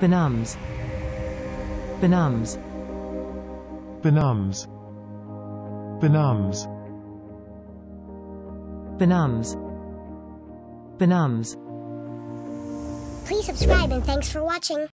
Benums. Benums. Benums. Benums. Benums. Benums. Please subscribe and thanks for watching.